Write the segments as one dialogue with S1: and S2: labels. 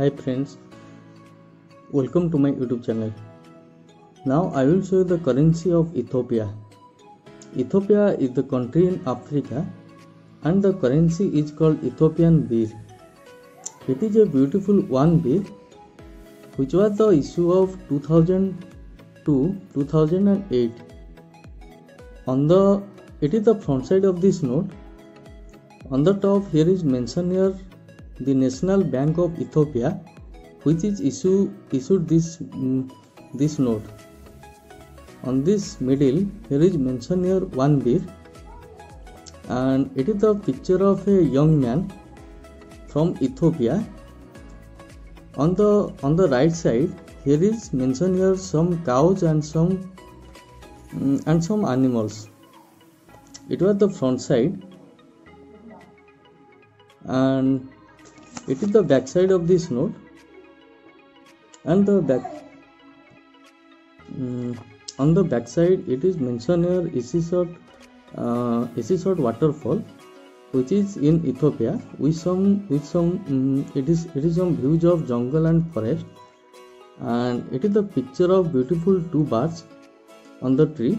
S1: hi friends welcome to my youtube channel. Now i will show you the currency of ethiopia. Ethiopia is the country in africa and the currency is called ethiopian birr it is a beautiful one birr which was the issue of 2002 2008 on the it is the front side of this note. On the top here is mentioned here the national bank of ethiopia which is issue issued this mm, this note. On this middle here is mentioned here one birr and it is the picture of a young man from ethiopia. On the on the right side here is mentioned here some cows and some mm, and some animals. It was the front side. And it is the back side of this note and the back mm, on the back side it is mentioned here Isisot uh, waterfall which is in Ethiopia with some with some um, it is it is some views of jungle and forest. And it is the picture of beautiful two birds on the tree.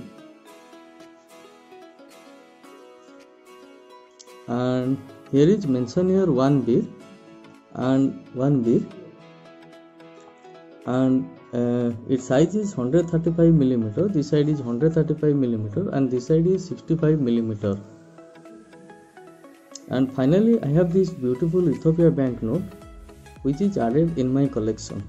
S1: And here is mentioned here one birr and one birr and uh, its size is 135 millimeter. This side is 135 millimeter and this side is 65 millimeter. And finally i have this beautiful ethiopia banknote which is added in my collection